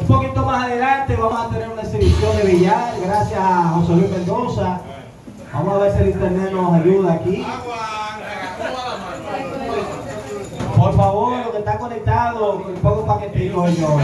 Un poquito más adelante vamos a tener una exhibición de billar, gracias a José Luis Mendoza. Vamos a ver si el internet nos ayuda aquí. Por favor, los que están conectados, un poco paquetico yo.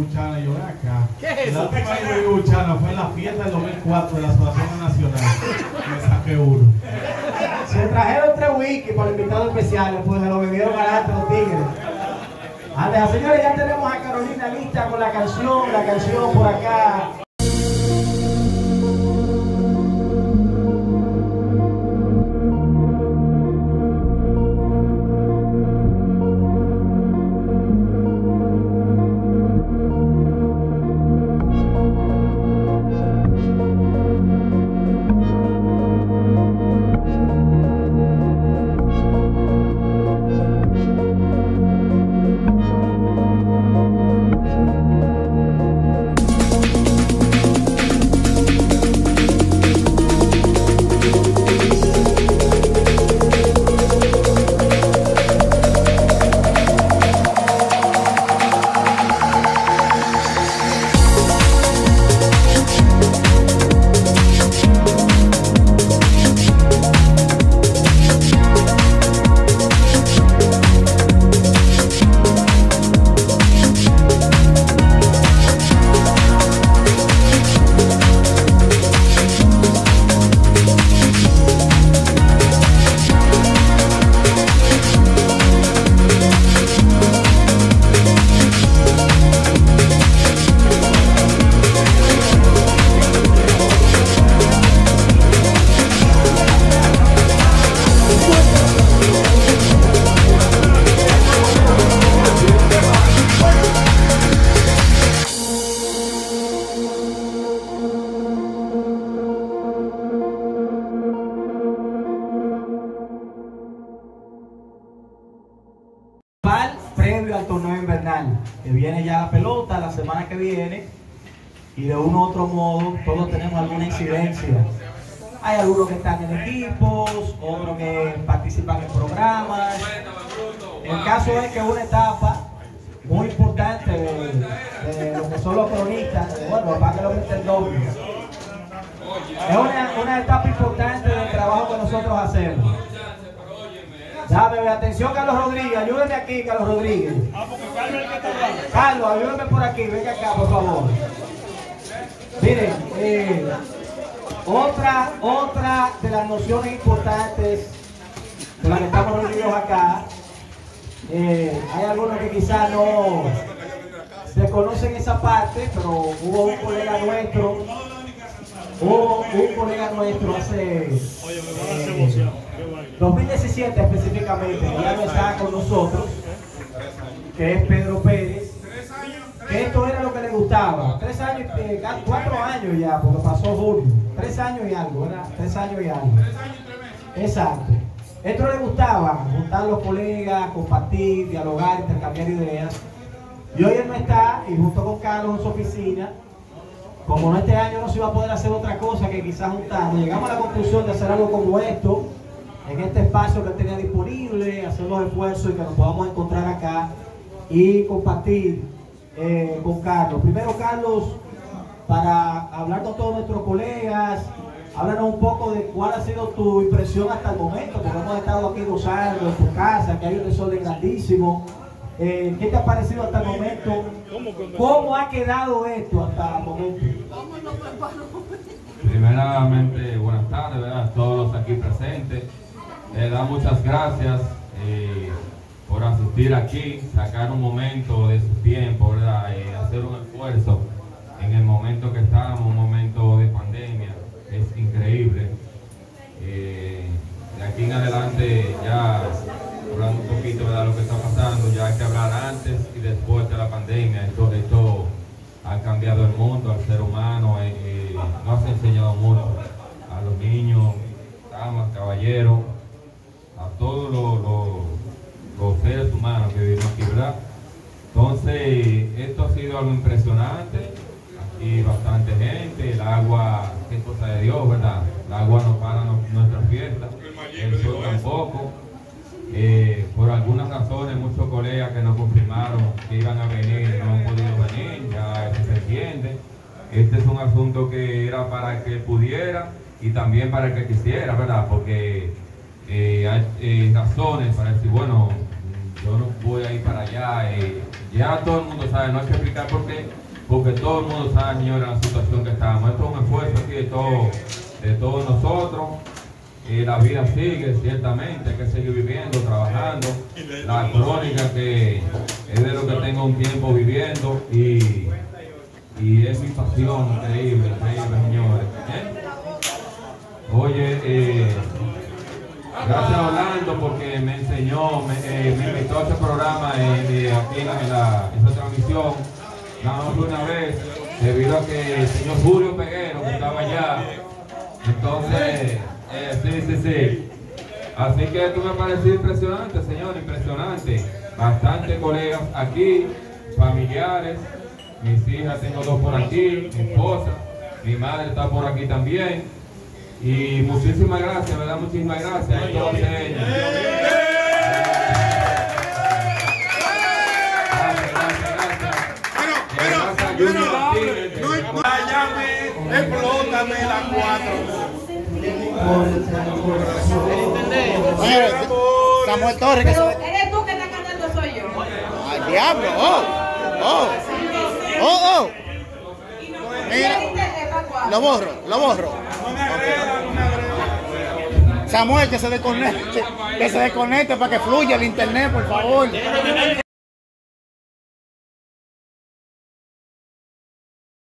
Y Buchana, yo acá. ¿Qué es La última vez que vi Buchana fue en la fiesta del 2004 de la Asociación Nacional. Me saqué uno. Se trajeron tres whisky para el invitado especial, pues se lo bebieron adelante los tigres. Anda, señores, ya tenemos a Carolina lista con la canción, la canción por acá. Que viene ya la pelota la semana que viene y de un u otro modo todos tenemos alguna incidencia. Hay algunos que están en equipos, otros que participan en programas. El caso es que una etapa muy importante de, de lo que son los cronistas, bueno, para que lo meten doble. Es una, una etapa importante Dame atención, Carlos Rodríguez, ayúdeme aquí, Carlos Rodríguez. Carlos, ayúdame por aquí, venga acá, por favor. Miren, eh, otra, otra de las nociones importantes de las que estamos reunidos acá, eh, hay algunos que quizás no desconocen esa parte, pero hubo un colega nuestro, hubo un colega nuestro hace eh, 2017 específicamente, ya no está con nosotros, que es Pedro Pérez. que esto era lo que le gustaba. Tres años, eh, cuatro años ya, porque pasó julio. Tres años y algo, ¿verdad? Tres años y algo. Exacto. Esto le gustaba, juntar a los colegas, compartir, dialogar, intercambiar ideas. Y hoy él no está, y junto con Carlos en su oficina, como este año no se iba a poder hacer otra cosa que quizás juntarnos, llegamos a la conclusión de hacer algo como esto, en este espacio que tenía disponible, hacer los esfuerzos y que nos podamos encontrar acá y compartir eh, con Carlos. Primero, Carlos, para hablar con todos nuestros colegas, háblanos un poco de cuál ha sido tu impresión hasta el momento, porque hemos estado aquí gozando en tu casa, que hay un desorden grandísimo. Eh, ¿Qué te ha parecido hasta el momento? ¿Cómo ha quedado esto hasta el momento? Primeramente, buenas tardes a todos los aquí presentes. Le da muchas gracias eh, por asistir aquí, sacar un momento de su tiempo, ¿verdad? Eh, hacer un esfuerzo en el momento que estamos, un momento de pandemia. Es increíble. de aquí en adelante ya hablando un poquito de lo que está pasando, ya hay que hablar antes y después de la pandemia. Esto, esto ha cambiado el mundo, al ser humano, eh, eh, nos ha enseñado mucho a los niños, damas, caballeros, a todos los, seres humanos que vivimos aquí, ¿verdad? Entonces, esto ha sido algo impresionante. Aquí bastante gente, el agua, qué cosa de Dios, ¿verdad? El agua no para nuestra fiesta, el sol tampoco. Eh, por algunas razones, muchos colegas que nos confirmaron que iban a venir no Este es un asunto que era para que pudiera y también para que quisiera, ¿verdad? Porque eh, hay eh, razones para decir, bueno, yo no voy a ir para allá. ya todo el mundo sabe, no hay que explicar por qué, porque todo el mundo sabe, señora, la situación que estamos. Esto es un esfuerzo aquí de, todo, de todos nosotros la vida sigue, ciertamente, hay que seguir viviendo, trabajando. La crónica que es de lo que tengo un tiempo viviendo y, y es mi pasión, increíble, increíble, señores. ¿Eh? Oye, eh, gracias a Orlando porque me enseñó, me, eh, me invitó a este programa eh, aquí en, la, esa transmisión, nada más una vez, debido a que el señor Julio Peguero, estaba allá, entonces... Sí, sí, sí. Así que esto me parecido impresionante, señor, impresionante. Bastante colegas aquí, familiares. Mis hijas tengo dos por aquí, mi esposa, mi madre está por aquí también. Y muchísimas gracias, ¿verdad? Muchísimas gracias. Entonces, explótame las cuatro. Samuel Torres. Que Pero eres tú que estás cantando, soy yo. Al diablo, oh, oh, oh, oh. Mira, lo borro, lo borro. Samuel, que se desconecte, que se desconecte para que fluya el internet, por favor.